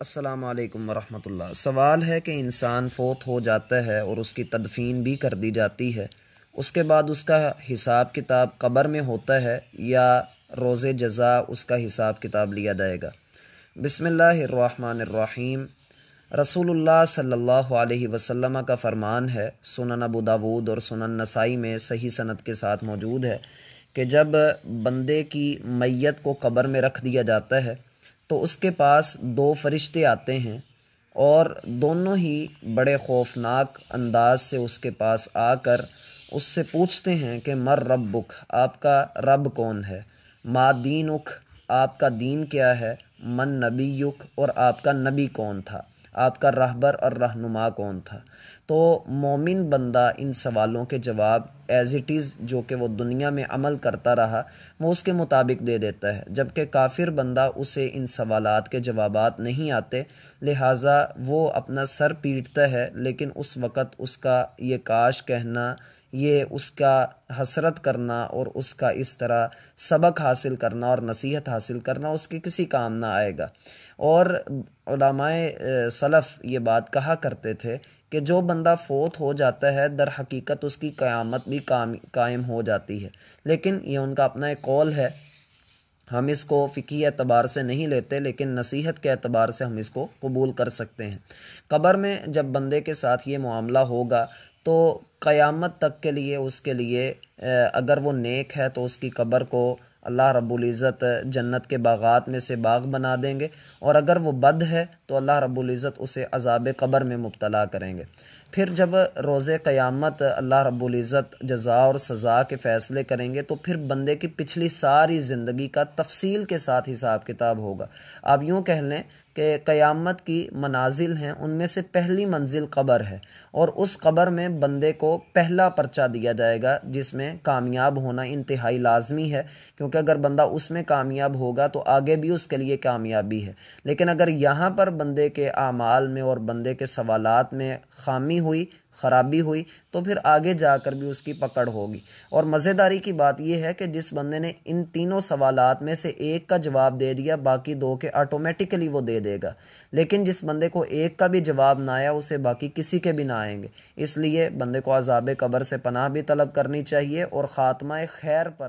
السلام علیکم ورحمۃ اللہ۔ سوال ہے کہ انسان فوت ہو جاتا ہے اور اس کی تدفین بھی کر دی جاتی ہے۔ اس کے بعد اس کا حساب کتاب قبر میں ہوتا ہے یا روز جزا اس کا حساب کتاب لیا جائے گا۔ بسم اللہ الرحمن الرحیم۔ رسول اللہ صلی اللہ علیہ وسلم کا فرمان ہے، سنن ابو داود اور سنن نسائی میں صحیح صنعت کے ساتھ موجود ہے کہ جب بندے کی میت کو قبر میں رکھ دیا جاتا ہے تو اس کے پاس دو فرشتے آتے ہیں اور دونوں ہی بڑے خوفناک انداز سے اس کے پاس آ کر اس سے پوچھتے ہیں کہ مر ربک، آپ کا رب کون ہے؟ ما دینک، آپ کا دین کیا ہے؟ من نبیک اور آپ کا نبی کون تھا؟ آپ کا رہبر اور رہنما کون تھا؟ تو مومن بندہ ان سوالوں کے جواب ایز اٹ از جو کہ وہ دنیا میں عمل کرتا رہا، وہ اس کے مطابق دے دیتا ہے۔ جبکہ کافر بندہ اسے ان سوالات کے جوابات نہیں آتے، لہٰذا وہ اپنا سر پیٹتا ہے، لیکن اس وقت اس کا یہ کاش کہنا یہ اس کا حسرت کرنا اور اس کا اس طرح سبق حاصل کرنا اور نصیحت حاصل کرنا اس کے کسی کام نہ آئے گا۔ اور علماء صلف یہ بات کہا کرتے تھے کہ جو بندہ فوت ہو جاتا ہے، در حقیقت اس کی قیامت بھی قائم ہو جاتی ہے۔ لیکن یہ ان کا اپنا ایک قول ہے۔ ہم اس کو فقی اعتبار سے نہیں لیتے، لیکن نصیحت کے اعتبار سے ہم اس کو قبول کر سکتے ہیں۔ قبر میں جب بندے کے ساتھ یہ معاملہ ہوگا تو قیامت تک کے لیے، اس کے لیے اگر وہ نیک ہے تو اس کی قبر کو اللہ رب العزت جنت کے باغات میں سے باغ بنا دیں گے اور اگر وہ بد ہے تو اللہ رب العزت اسے عذاب قبر میں مبتلا کریں گے۔ پھر جب روز قیامت اللہ رب العزت جزا اور سزا کے فیصلے کریں گے تو پھر بندے کی پچھلی ساری زندگی کا تفصیل کے ساتھ حساب کتاب ہوگا۔ آپ یوں کہہ لیں کہ قیامت کی منازل ہیں، ان میں سے پہلی منزل قبر ہے اور اس قبر میں بندے کو پہلا پرچہ دیا جائے گا جس میں کامیاب ہونا انتہائی لازمی ہے، کیونکہ اگر بندہ اس میں کامیاب ہوگا تو آگے بھی اس کے لیے کامیابی ہے۔ لیکن اگر یہاں پر بندے کے اعمال میں اور بندے کے سوالات میں خامی ہوئی، خرابی ہوئی، تو پھر آگے جا کر بھی اس کی پکڑ ہوگی۔ اور مزیداری کی بات یہ ہے کہ جس بندے نے ان تینوں سوالات میں سے ایک کا جواب دے دیا، باقی دو کے آٹومیٹکلی وہ دے دے گا۔ لیکن جس بندے کو ایک کا بھی جواب نہ آیا، اسے باقی کسی کے بھی نہ آئیں گے۔ اس لیے بندے کو عذاب قبر سے پناہ بھی طلب کرنی چاہیے اور خاتمہ خیر پر